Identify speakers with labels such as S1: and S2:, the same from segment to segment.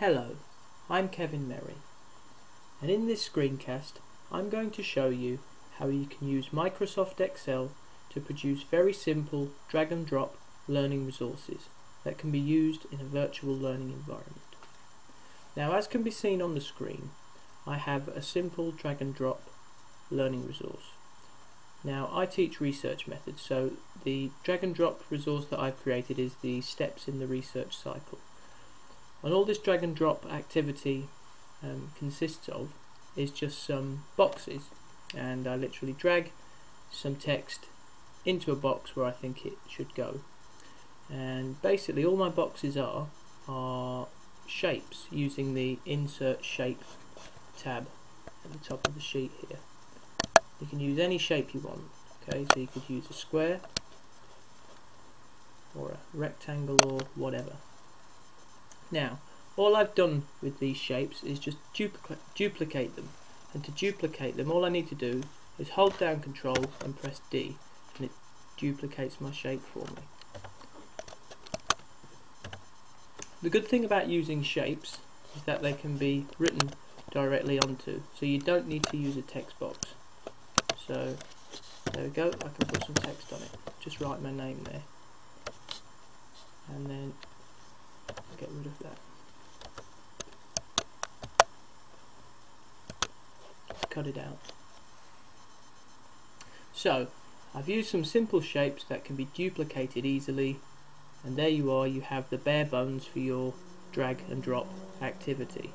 S1: Hello, I'm Kevin Merry, and in this screencast I'm going to show you how you can use Microsoft Excel to produce very simple drag and drop learning resources that can be used in a virtual learning environment. Now as can be seen on the screen, I have a simple drag and drop learning resource. Now I teach research methods, so the drag and drop resource that I've created is the steps in the research cycle. And all this drag and drop activity um, consists of is just some boxes. And I literally drag some text into a box where I think it should go. And basically all my boxes are are shapes using the insert shape tab at the top of the sheet here. You can use any shape you want okay? So you could use a square or a rectangle or whatever now, all I've done with these shapes is just duplica duplicate them. And to duplicate them, all I need to do is hold down control and press D and it duplicates my shape for me. The good thing about using shapes is that they can be written directly onto, so you don't need to use a text box. So there we go, I can put some text on it, just write my name there. And then get rid of that. cut it out. So, I've used some simple shapes that can be duplicated easily and there you are, you have the bare bones for your drag and drop activity.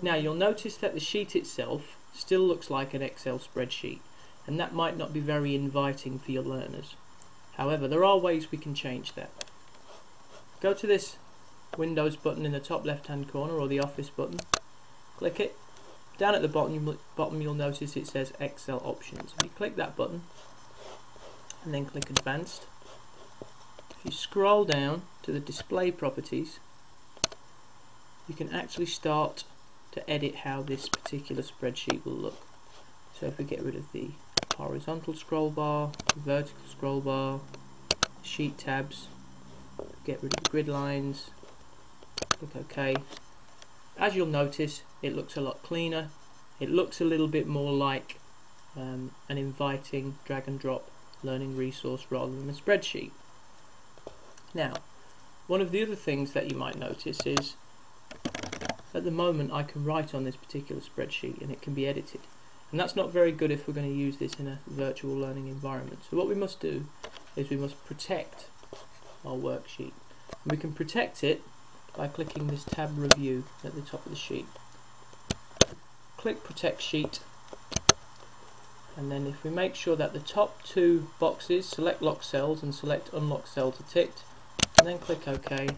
S1: Now you'll notice that the sheet itself still looks like an Excel spreadsheet and that might not be very inviting for your learners. However, there are ways we can change that. Go to this Windows button in the top left hand corner or the Office button. Click it. Down at the bottom, bottom you'll notice it says Excel Options. If you click that button and then click Advanced, if you scroll down to the Display Properties, you can actually start to edit how this particular spreadsheet will look. So if we get rid of the horizontal scroll bar, vertical scroll bar, sheet tabs, get rid of the grid lines, click OK. As you'll notice, it looks a lot cleaner. It looks a little bit more like um, an inviting drag and drop learning resource rather than a spreadsheet. Now, one of the other things that you might notice is at the moment I can write on this particular spreadsheet and it can be edited. And that's not very good if we're going to use this in a virtual learning environment. So what we must do is we must protect our worksheet. And we can protect it by clicking this tab review at the top of the sheet. Click protect sheet and then if we make sure that the top two boxes, select lock cells and select unlock cells are ticked and then click OK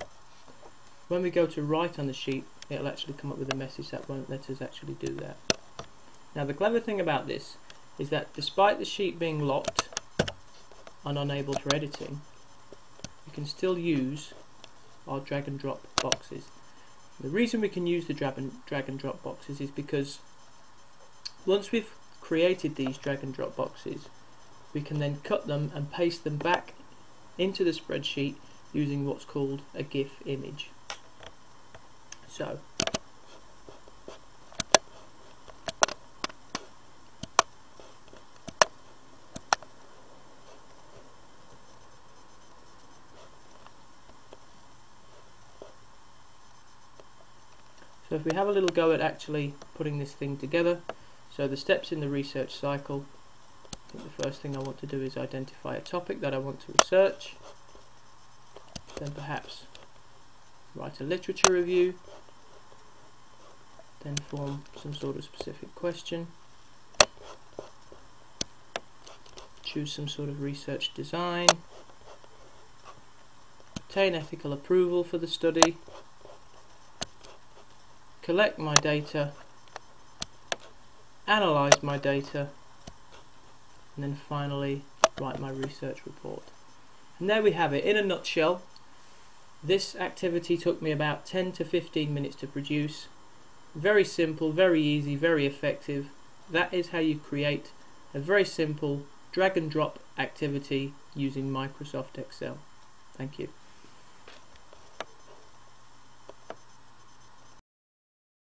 S1: when we go to write on the sheet it'll actually come up with a message that won't let us actually do that. Now the clever thing about this is that despite the sheet being locked and unable for editing you can still use our drag and drop boxes. The reason we can use the drag and, drag and drop boxes is because once we've created these drag and drop boxes we can then cut them and paste them back into the spreadsheet using what's called a GIF image. So So if we have a little go at actually putting this thing together, so the steps in the research cycle, the first thing I want to do is identify a topic that I want to research, then perhaps write a literature review, then form some sort of specific question, choose some sort of research design, obtain ethical approval for the study, collect my data, analyze my data, and then finally write my research report. And there we have it. In a nutshell, this activity took me about 10 to 15 minutes to produce. Very simple, very easy, very effective. That is how you create a very simple drag and drop activity using Microsoft Excel. Thank you.